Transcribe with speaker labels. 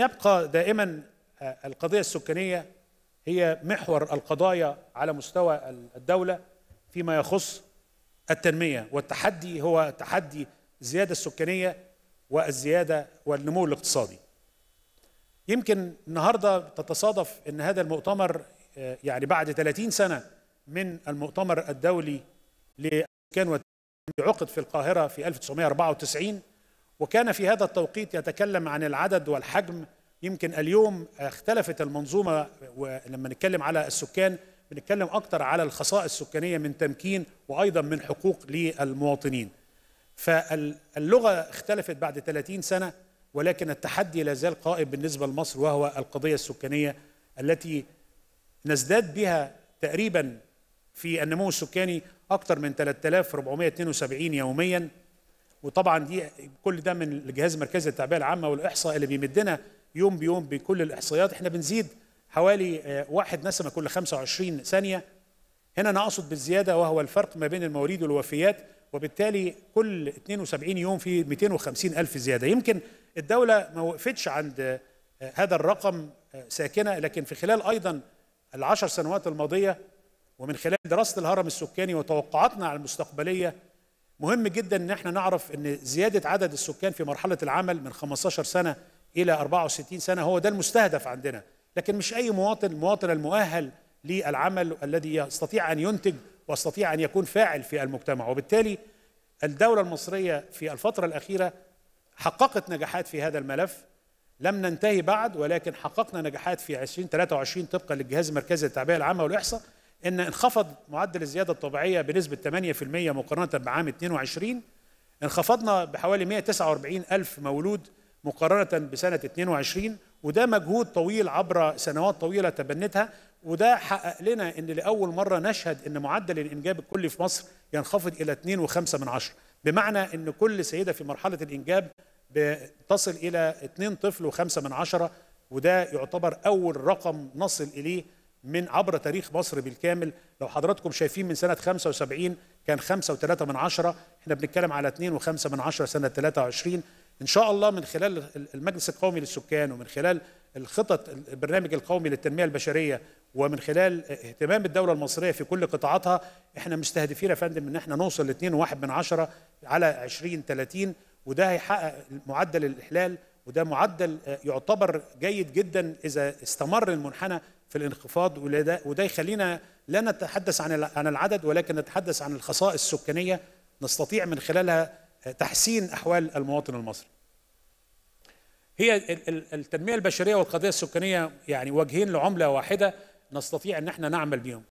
Speaker 1: يبقى دائما القضية السكانية هي محور القضايا على مستوى الدولة فيما يخص التنمية والتحدي هو تحدي الزيادة السكانية والزيادة والنمو الاقتصادي. يمكن النهاردة تتصادف أن هذا المؤتمر يعني بعد 30 سنة من المؤتمر الدولي للسكان عقد في القاهرة في 1994 وكان في هذا التوقيت يتكلم عن العدد والحجم. يمكن اليوم اختلفت المنظومة ولما نتكلم على السكان بنتكلم أكتر على الخصائص السكانية من تمكين وأيضا من حقوق للمواطنين. فاللغة اختلفت بعد 30 سنة ولكن التحدي لا زال قائم بالنسبة لمصر وهو القضية السكانية التي نزداد بها تقريبا في النمو السكاني أكثر من 3472 يوميا. وطبعا دي كل ده من الجهاز المركزي للتعبئة العامة والإحصاء اللي بيمدنا يوم بيوم بكل الإحصائيات. إحنا بنزيد حوالي واحد نسمة كل 25 ثانية. هنا أنا أقصد بالزيادة وهو الفرق ما بين المواليد والوفيات وبالتالي كل 72 يوم في 250 ألف زيادة. يمكن الدولة ما وقفتش عند هذا الرقم ساكنة لكن في خلال أيضا العشر سنوات الماضية ومن خلال دراسة الهرم السكاني وتوقعاتنا على المستقبلية مهم جدا إن إحنا نعرف إن زيادة عدد السكان في مرحلة العمل من 15 سنة إلى 64 سنة هو ده المستهدف عندنا. لكن مش أي مواطن المواطن المؤهل للعمل الذي يستطيع أن ينتج ويستطيع أن يكون فاعل في المجتمع. وبالتالي الدولة المصرية في الفترة الأخيرة حققت نجاحات في هذا الملف. لم ننتهي بعد ولكن حققنا نجاحات في 2023 طبقا للجهاز المركزي للتعبئة العامة والإحصاء. إن انخفض معدل الزيادة الطبيعية بنسبة 8% مقارنة بعام 22 انخفضنا بحوالي 149 ألف مولود مقارنة بسنة 22 وده مجهود طويل عبر سنوات طويلة تبنتها وده حقق لنا إن لأول مرة نشهد إن معدل الإنجاب الكلي في مصر ينخفض إلى 2.5 من عشرة. بمعنى إن كل سيدة في مرحلة الإنجاب تصل إلى 2 طفل و5 من عشرة وده يعتبر أول رقم نصل إليه من عبر تاريخ مصر بالكامل. لو حضراتكم شايفين من سنة 75 كان 5 و3 من عشرة. إحنا بنتكلم على 2 و5 من عشرة سنة 23 إن شاء الله من خلال المجلس القومي للسكان ومن خلال الخطط البرنامج القومي للتنمية البشرية ومن خلال اهتمام الدولة المصرية في كل قطاعاتها إحنا مستهدفين يا فندم إن إحنا نوصل ل 2 و1 من عشرة على 2030 وده هيحقق معدل الإحلال وده معدل يعتبر جيد جدا إذا استمر المنحنى في الانخفاض وده, يخلينا لا نتحدث عن عن العدد ولكن نتحدث عن الخصائص السكانية نستطيع من خلالها تحسين أحوال المواطن المصري. هي التنمية البشرية والقضية السكانية يعني وجهين لعملة واحدة نستطيع إن إحنا نعمل بيهم.